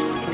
Thanks.